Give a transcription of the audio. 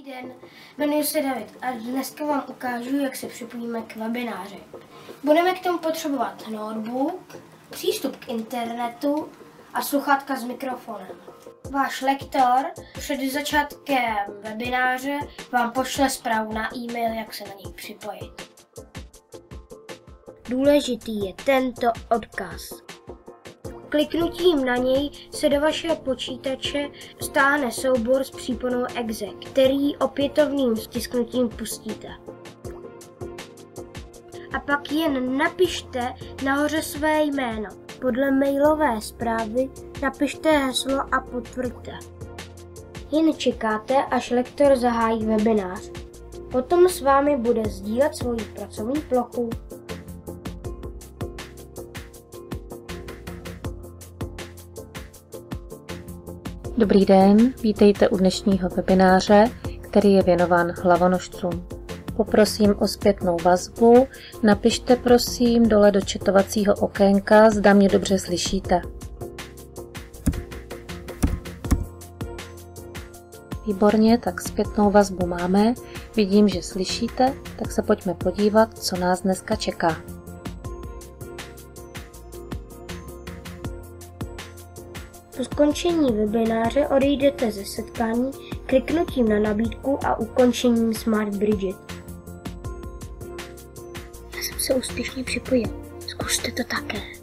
Dobrý den, jmenuji se David a dneska vám ukážu, jak se připojíme k webináři. Budeme k tomu potřebovat notebook, přístup k internetu a sluchátka s mikrofonem. Váš lektor před začátkem webináře vám pošle zprávu na e-mail, jak se na něj připojit. Důležitý je tento odkaz. Kliknutím na něj se do vašeho počítače stáhne soubor s příponou exe, který opětovným stisknutím pustíte. A pak jen napište nahoře své jméno. Podle mailové zprávy napište heslo a potvrďte. Jen čekáte, až lektor zahájí webinář. Potom s vámi bude sdílet svoji pracovní plochu. Dobrý den, vítejte u dnešního webináře, který je věnován hlavonožcům. Poprosím o zpětnou vazbu, napište prosím dole do četovacího okénka, zda mě dobře slyšíte. Výborně, tak zpětnou vazbu máme, vidím, že slyšíte, tak se pojďme podívat, co nás dneska čeká. Po skončení webináře odejdete ze setkání kliknutím na nabídku a ukončením Smart Bridget. Já jsem se úspěšně připojil. Zkuste to také.